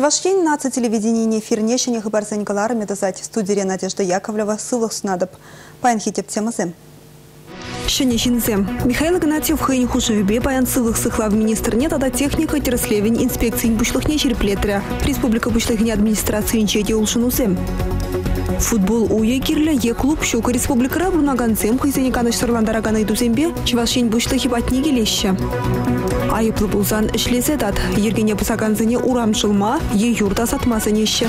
Чувашин наци телевидение эфирне шене хыбарсен калары медазать студия Надежда Яковлева сылых снадып. Паян хитеп темазы. Шене шинзем. Михаил Игнатьев хыйн хушевебе паян сылых сыхлав министрне тада техника тереслевень инспекции бушлыхне череплетря. Республика бушлыхне администрации инчети улшынузем. Футбол уе кирле е клуб щука республикара бурнаганцем хызене каныш сырландараганы идузембе чвашин бушлыхи батни келеші. Айыплы булзан ішлесе дат. Ергене пысаганзыне урам жылма, е юрта сатмасы неші.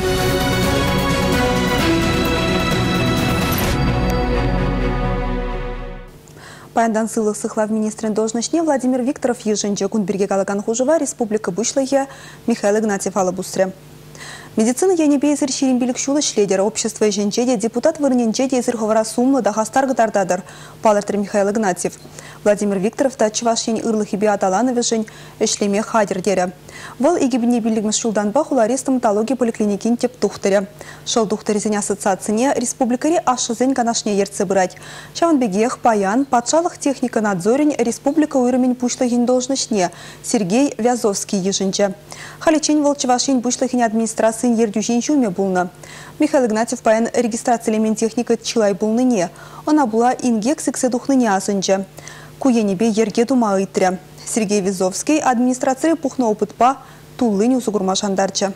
Паяндан сылық сықлав министрін должночне Владимир Викторов ежінже күнберге калаган хужыва республика бұшлығы Михаил Игнатьев алыбустры. Медицина янебе езір шерімбелік шулы шледер общество женчеде депутат вырненче езір ховара сумлы да хастаргытардадыр. Палыртыр Михаил Игнатьев. Владимир Викторов та чывашын ырлых ибе аталановы жын эшлеме хадер. Вол егибіне билігіміз шулдан ба хула стоматология поликлиникин теп тухтыры. Шыл тухтырызен ассоциацияне республикари ашызен канашне ерцы бырать. бегех паян, патшалық техника надзорин республика уйрымен пушлыгин должночне Сергей Вязовский ежінче. Халичен вол чывашын пушлыгин администрациян ердюжен жуме булны. Михаил Игнатьев паян регистрация элемент техника чилай булныне. Она была ингек сіксі духныне асынче куенебе ерге дума. Сергей Визовский администрация пухна опытпа туллынь усугурма шандарчы.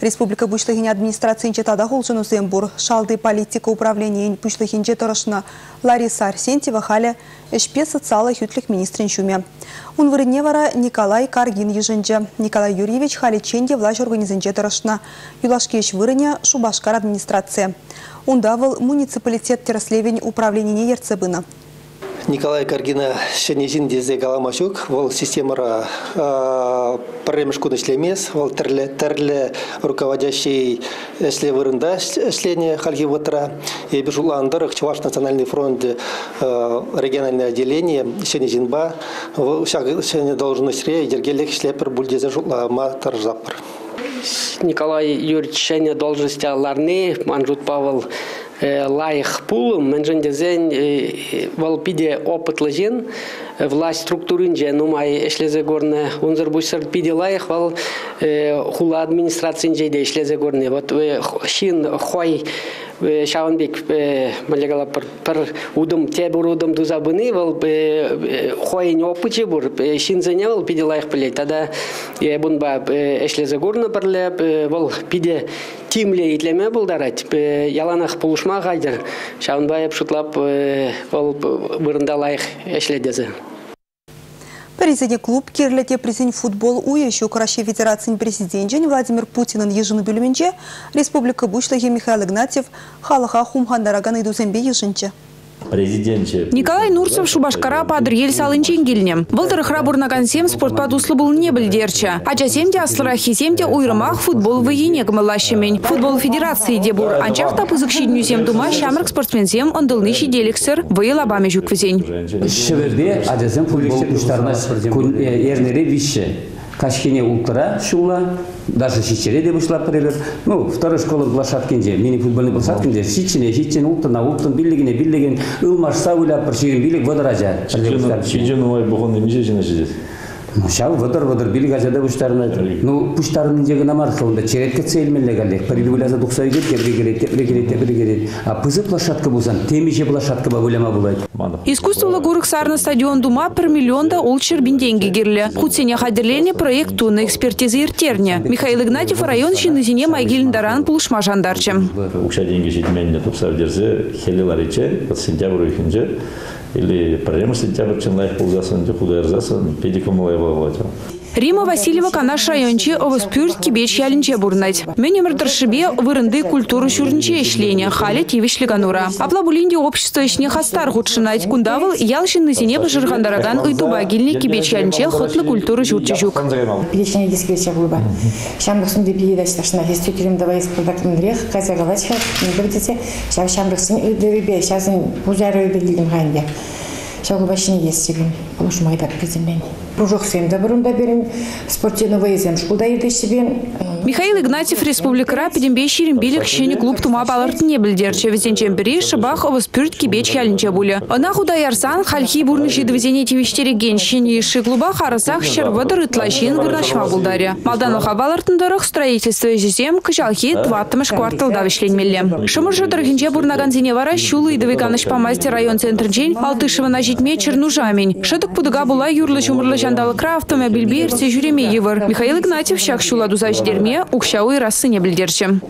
Республика Бушлыхине администрациянче тада холшыну Зембур, шалды политика управления Бушлыхинче торышына Лариса Арсентьева халя эшпе социалы хүтлік министрин шуме. Он вырыне вара Николай Каргин ежінче. Николай Юрьевич халі ченде власть организинче торышына. Юлашкеш вырыне Шубашкар администрация. Унда муниципалитет тераслевень управление ерцебына. Николай Каргина шенежин дезе галамашук, вол системара премешку нашлемес, вол терле терле руководящий эшле вырында эшление хальги ватра, и бежуландыр Чуваш национальный фронт региональное отделение шенежинба, шаг шене должность ре, дергелек шлепер бульдезе жулама таржапыр. Николай Юрьевич шене должности аларны, Манжут Павел лайық пулым мәнжендезен вал пиде опытлы жен власть структурын же нумай эшлезе горне унзыр бусыр пиде лайық вал хула администрациян жейде эшлезе горне вот шин хой шаванбек малегала пыр пыр удым тебур удым дузабыны вал хойын опычы бур шинзене вал пиде лайық билет тада бунба эшлезе горне бірле вал пиде тимле итлеме булдарать яланах пулушма гайдер. Шаванбаев шутлап вал бырында лайық эшледезе Президент клуб керлете президент футбол. Уещу Федерации президент Владимир Путинын ежыны бөліменже Республика Бушлығы Михаил Игнатьев. Халыға хумхандараган президентче Николай Нурцев Шубашкара падыр ел салынчен келіне. Былтыр храбурнаган сем спортпад услы был не білдерчі. Ача семде аслыра хиземде уйрымақ футбол вейіне гымылашымен. Футбол федерации де бұр. Анчақ тапызық шидню сем дума шамрық спортсменсем ындылны шиделіксір вейыл абаме жүквізен. Шеберде ажасем футбол күштарына ернері виші. Кашкине ултра шула, даже шичере де бушлап пребер. Ну, второй школа площадкинде, мини футбольный площадкинде, шичене, шичен ултына, ултын биллигине, биллиген, ылмаш сауля пыршигин биллик водоража. Шичен уай бұғын немесе жина шичет. Шау вăдăр вăдăр били газада буштарына. Ну пуштарын жегі намар сонда черетке целмелле галек. Парили булаза дуксай гет кебри керет, кебри керет, кебри керет. А пызы площадка булсан, темиже площадка ба булама булайт. Искусстволы горық сарны стадион дума 1 миллионда ол чербин деньги герле. Хутсене хадерлене проекту на экспертизы иртерне. Михаил Игнатьев район шинызине майгилин даран пулышма жандарчым. Укша деньги жетменде тупсав дерзе хелелар иче, сентябрь үйхінже или прямо сентябрь чынай қолдасын деп құдай ырзасын педиком ылай болғылай Рима Васильева канаш районче овоспюрт кибеч ялинче бурнать. Менемір тыршыбе вырынды культуру шурнче ишлене халі тивишлі ганура. Апла булинде общество ишне хастар худшынать. Кундавыл ялшин назине бажыргандараган ыйтуба гильне кибеч ялинче хотлы культуру журчы жук. Пилечне дисквече булба. Шамбахсын деп егедаш ташна действительно давай сподактын рех, каза галачка, не бирдесе, шав шамбахсын өйдөрүбе, шазын пужары өйдөлдüm гайнде. Шагу башыне естігін, ұлышмайды приземление. кружок сем да бұрында берін спортивный выездем школда ердешібен Михаил Игнатьев республикара педембе ширинбилик шені клуб тума балыртыне білдерчі. Везенчен бірі шыбақ овыз пүрт кибеч ялінче бұлі. Она худаярсан хальхи бурны жидвезене тивиштереген шені иши клуба харысақ шервыдыр ытлашин вырнашма бұлдаре. Малданыға балыртындырық строительство жезем кыжалхи тваттымыш кварталда вишленмелі. Шымыр жыдыргенче бурнаган зене вара шулы идывеканыш памасти район центрінчен алтышывына жетме чернужамень. Шыдық пудыга була юрлы чумырлы жандалықра автомобиль берсе жүреме евір. Михаил Игнатьев шак шула дузаш дерме укшауы рассыне білдерчі.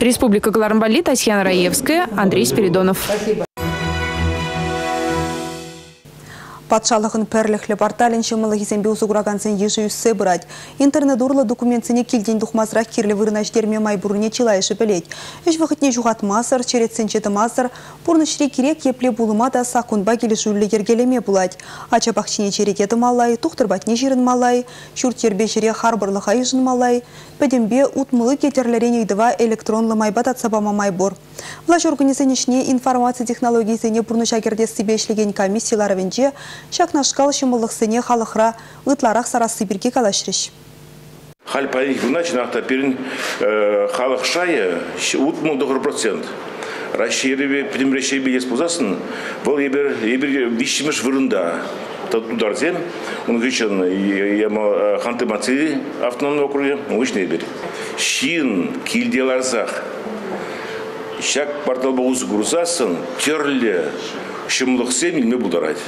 Республика Галармбали, Татьяна Раевская, Андрей Спиридонов. Патшалығын пәрліхлі порталін шымылы хизембе ұзығырағансын ежі үссе бұрад. Интернет ұрлы документсіне келден дұқмазырақ керлі вырнашдерме май бұрыне чилайшы білет. Үш вақытне жұғат мазыр, черетсен жеті мазыр, бұрнышыре керек епле бұлыма да сақунба келі жүлі ергелеме бұлад. Ача бақшыне черететі малай, малай, пәдембе ұтмылы кетерлерен үйдіва электронлы майбат атсабама май бұр. Влаш организанешіне информация технологиясыне бұрны шагерде сібешлеген комиссиялары венже шакнашкал шымылықсыне халықра ұтларақ сарасы бірге калашырыш. Халь парик значит нахта перин халық шая утму доғыр процент. Расширеве предмрешей бейес пузасын, бұл ебір вишіміш вырында. Тудар зем, он гычен яма ханты мацы автономный округе, гычен ебір. Шин, килделарзах, шак портал бағыз грузасын, терле, шымлықсем илме бұдарайды.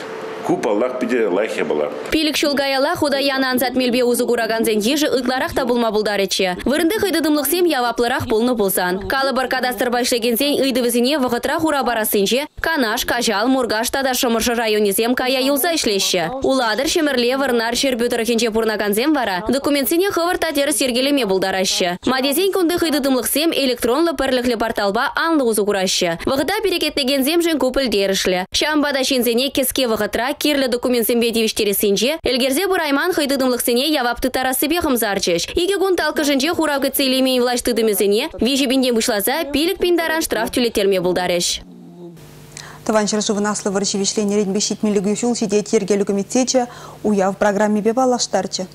Куп Аллах биде лайхе балар. Пилик шулгаяла худа яна анзат мелбе узы кураганзен ежі ытларах та булма булдарычы. Вырынды хыйдыдымлықсем яваплырах болны болсан. Калы бір кадастр башлегенсен ыйдывызіне вғытра хура барасынче, Канаш, Кажал, Мургаш тада шымыршы районезем кая юлза ишлеші. Уладыр шемірле вырнар шербютырыхенче пурнаганзем вара, документсене хывыр татері сергелеме булдарашы. Мадезен күнді хыйдыдымлықсем электронлы пірліклі порталба анлы узы курашы. Вғыта перекеттегензем жын көпіл дерішлі. Шамбада шинзене кеске вғытра кирлі документ сенбе синже, элгерзе бурайман хыйдыдымлықсене явапты тарасы бехым зарчыш. Иге гун талкыжынче хуравгы цейлемей влаш тыдымызене, вижі бинде бұшлаза, пилік пиндаран штраф тюлетерме булдарыш. Таван шыржывы наслы варчевишление редбе щитмелігі юл сиде тергелі комитетче уяв программе бебалаштарчы.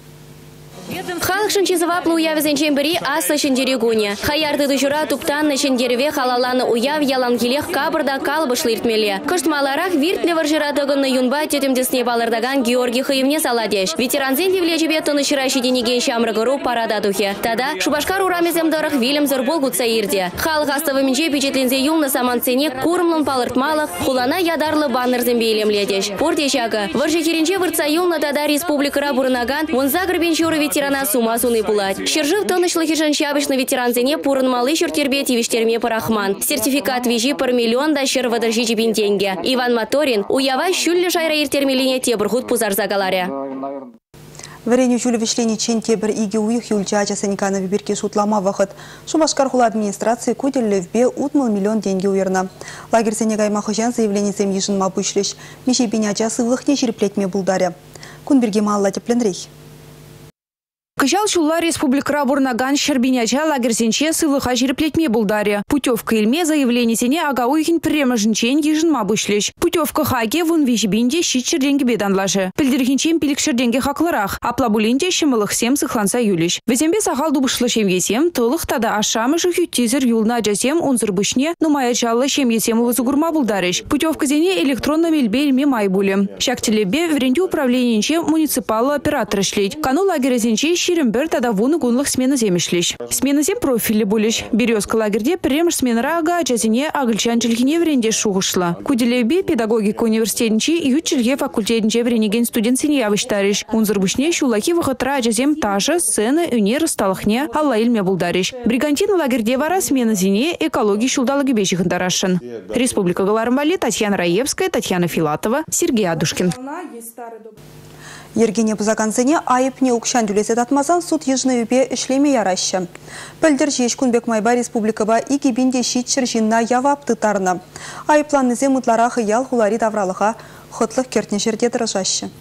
Халық шынчизываплы уявызен чембіри аслы шындері гуне. Хаярды дұжыра туптанны шындерве халаланы уяв ялангелех кабырда калбышлы иртмеле. Кыштмаларах виртле варжыра тығынны юнба тетімдесіне балырдаган Георгий Хыевне саладеш. Ветеранзен девлечебе тынышыра шиденеген шамрыгыру парада духе. Тада Шубашкар урамеземдырых вилім зырбол гутса ирде. Халық астывымінже бюджетлензе юлны саманцене курымлын палыртмалық, хулана ядарлы баннерзен бейлемледеш. Портешагы, варжы керенче выртса юлны тада республикара бурынаган, вонза гребенчуры ветерана сума суны пулать. Шержив тонышлы хижан шабышны ветеранзене пурын малы шүртербе тивиштерме парахман. Сертификат вижи пар миллион да шыр вадыржи жибин деньги. Иван Моторин уява шүллі шайра иртермелине тебірхут пузар загаларе. Вареню жүлі вишлені чен тебір иге уйық юлча ачасаниканы виберке шутлама вақыт. Шумашкар хула администрации көделі утмыл миллион деньги уйырна. Лагерсене гаймақы жан заявление зем ешін ма бұшлеш. Меше бен ачасы вықне жерплетме бұлдаре. Күнберге малла тепленрей. Кыжал шулла республика бурнаган шербиняча лагерсенче сылыха жерплетме булдаре. Путевка илме заявление сене агауихин премажынчен ежинма. Путевка хаге вун вишбинде щит шерденге беданлашы. Пілдірхинчен пилік шерденге хакларах. Аплабулинде шымылық сем сыхланса юлеш. Везембе сахал дубышлы шем есем, тылық тада ашамы жухю тизер юлна жасем унзыр бышне, нумая чаллы шем есем вызугурма булдарыш. Путевка зене электронно мельбе илме май буле. Шактелебе вренде управлениенче муниципалы оператор шлеть. Кану лагерезенче ширімбір тада вуны гунлық смена земешлеш. Смена зем профилі булеш. Березка лагерде премш смена ага жазине агылчан жилгине вренде шуғышла. Куделебе педагогика университетінче ючилге факультетінче вренеген студент сене явыштарыш. Унзыр бушне шулаки вахытра жазем тажы сцены үне расталықне алла илме булдарыш. Бригантин лагерде вара смена экология шулдалығы бешіхіндарашын. Республика Галармбали, Татьяна Раевская, Татьяна Филатова, Сергей Адушкин. Ергене бұзақансыне айыпне ұқшан дүлесет атмазан суд ежіні үбе ішлеме ярашы. Жеш күнбек майба республикаба игі бінде шитшір жинна явап тұтарны. Айыпланнызе мұтлара хыял хулари давралыға құтлық кертне жерде дырыжашы.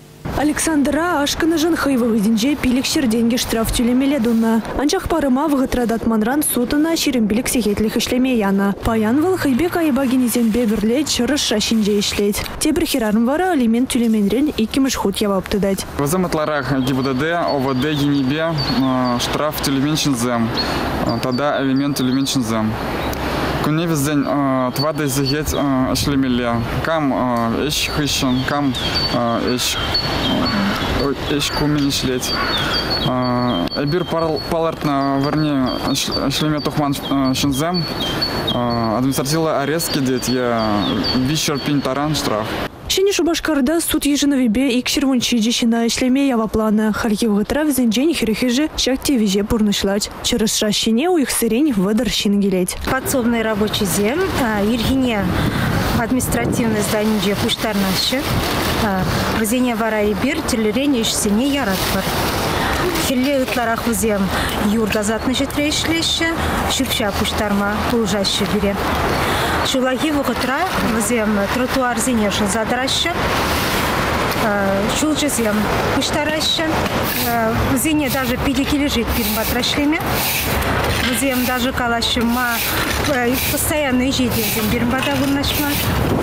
Александра ашканы жын хайвығыдінже пилік шерденге штраф тюлемеле дұнна. Анчақ парыма вғытрадат манран сутына шерімбілік секетлік ішлеме яна. Паян выл хайбек айба генезен бебірле чырыш шашинже ішлет. Тебір херарын вара алимент тюлеменрен икіміш худ явапты дать. В замытларах ГИБДД, ОВД, ГИНИБе э, штраф тюлеменшинзем. Э, Тогда элемент тюлеменшинзем. Э, твады зігет ішлемеле. Кам еш хыщын, кам еш еш кумен ішлет. Эбир палартна верне ішлеме тухман шинзем. Э, Административный арест кедет, я вишер пин таран штраф. Шені Шубашкарда суд ежиновебе икшер вунчиджи шина ишлеме ява плана. Харьков гытра візенжен херехеже шак тевиже пурнышлать. Через шашине у их сирень выдар гелеть. подсобный рабочий зем, Иргине административное здание же пуштарнашы, везение вара и бир, телерене ишсене яратпар. Хилле ытларах юрда затны жетре ишлеші, шүрпша пуштарма тулжашы бире. Шулаги вғытра везем тротуар зенешін задырашы, Шулчызем пуштарашы, везение даже пидики лежит перед батрашлеме. Везем даже калашыма постоянно ежеден бирмбада вырнашма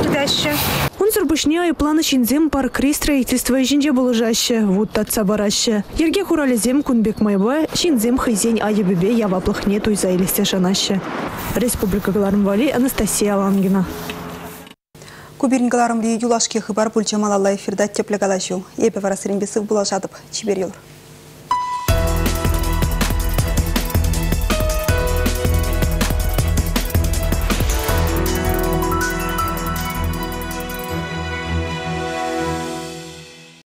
тудаща. Он зарбышне ай планы шинзем парк строительства жинже болыжаще, вот татса бараще. Ерге хуралезем кунбек майба, шинзем хайзень айыбебе яваплых нету из айлисте шанаще. Республика Галармвали, Анастасия Лангина. Кубернгаларым юлашки хыбар пульчамалала эфирда тепле калашу. Епе варасырын бесів бұла жатып, чибер.